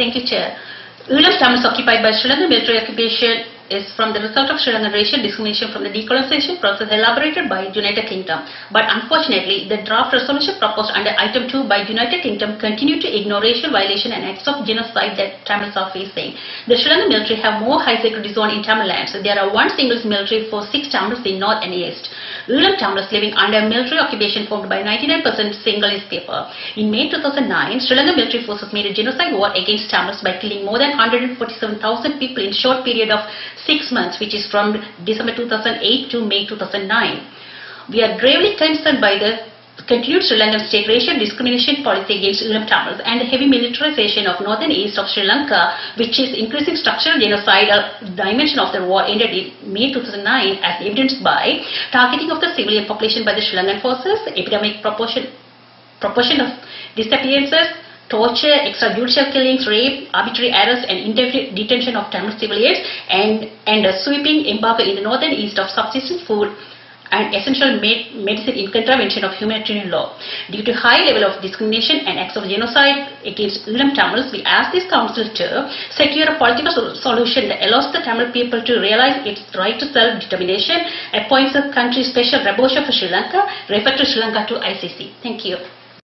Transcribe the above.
Thank you, Chair. Eelam Tamils occupied by Sri Lankan military occupation is from the result of Sri Lankan racial discrimination from the decolonization process elaborated by United Kingdom. But unfortunately, the draft resolution proposed under item 2 by United Kingdom continue to ignore racial violation and acts of genocide that Tamils are facing. The Sri Lankan military have more high security zone in Tamil lands. There are one single military for six Tamils in north and east. Eelam Tamils living under military occupation formed by 99% single newspaper. In May 2009, Sri Lankan military forces made a genocide war against Tamils by killing more than 147,000 people in a short period of six months, which is from December 2008 to May 2009. We are gravely concerned by the continued Sri Lankan state racial discrimination policy against Eelam Tamils and the heavy militarization of northern east of Sri Lanka, which is increasing structural genocidal dimension of the war ended in May 2009 as evidenced by targeting of the civilian population by the Sri Lankan forces, epidemic proportion, proportion of disappearances, torture, extrajudicial killings, rape, arbitrary arrest and detention of Tamil civilians and, and a sweeping embargo in the northern east of subsistence food and essential med medicine in contravention of humanitarian law. Due to high level of discrimination and acts of genocide against Eelam Tamils, we ask this council to secure a political solution that allows the Tamil people to realize its right to self-determination, appoints a country special rapporteur for Sri Lanka, refer to Sri Lanka to ICC. Thank you.